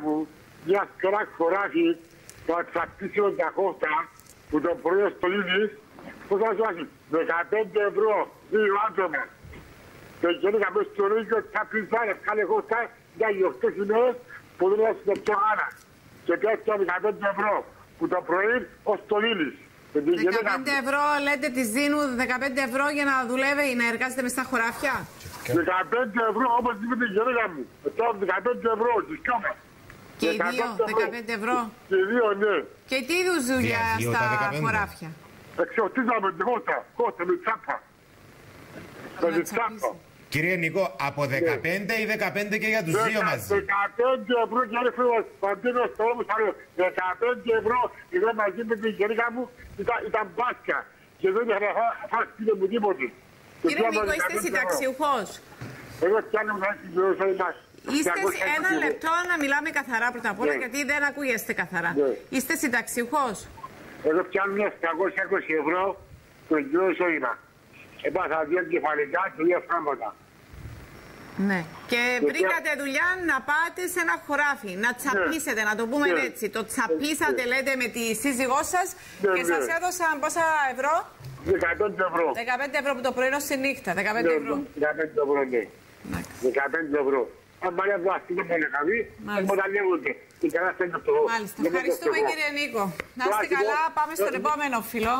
μου μια σκορά χωράφι το αξαπτήσιο τα κόφτα που το πρωί στο Λίδης που θα σου άσει 15 ευρώ δύο άτομα. Και γενικά μέσα στο Ρίγιο θα πισάρε κάλε κόφτα για γιορτές ημέρες που δεν έσαι πιο άρα. Και πιάσει 15 ευρώ που το πρωί ως το Λίδης. 15 ευρώ λέτε της δίνουν 15 ευρώ για να δουλεύει, να εργάζεται με στα χωράφια; 15 ευρώ όπως είπε η γυναίκα μου. Τώρα 15 ευρώ τις κόμμα. Και οι δύο, 15 ευρώ. Και οι δύο, ναι. Και τι είδους δουλειά δύο στα τα 15. χωράφια; Εξωτίζαμε την κόστα. Κόστα με τσάπα. Με Να την τσάπα. τσαπίσει. Κύριε Νικό, από 15 ή 15 και για τους δύο μαζί; 15 ευρώ και άρε φίλος, παντίνος το όμως άρε, 15 ευρώ εγώ μαζί με την γυναίκα μου ήταν, ήταν μπάσκα και δεν είχα φάσει φίλε μου τίποτε. Και Κύριε πιάνω Νίκο, είστε 15 ευρώ. συνταξιούχος; Εγώ πιάνω να έχει πληρώσει εμάς. Είστε 220 ένα ευρώ. λεπτό να μιλάμε καθαρά πρώτα απ' όλα, Ναι. γιατί δεν ακούγεστε καθαρά. Ναι. Είστε συνταξιούχος; Εγώ πιάνω μια 720 ευρώ το γιο εισόδημα. Έπαθα δύο κεφαλικά και δύο φράγματα. Ναι. Και βρήκατε δουλειά να πάτε σε ένα χωράφι, να τσαπίσετε, να το πούμε Ναι. έτσι. Το τσαπίσατε, λέτε, με τη σύζυγό σας Ναι, και ναι. σας έδωσαν πόσα ευρώ; 15 ευρώ. 15 ευρώ που το πρωί ως τη νύχτα. 15 Ναι, ευρώ. 15 ευρώ, ναι. Εντάξει. 15 ευρώ. Αν πάρει από αυτή το μονεκαβή, Μάλιστα. εκμεταλλεύονται. Και καλά στέλνει αυτό. Μάλιστα. Ευχαριστούμε κύριε Νίκο. Να είστε Πλάτικο. καλά. Πάμε στον Ναι. επόμενο φιλό.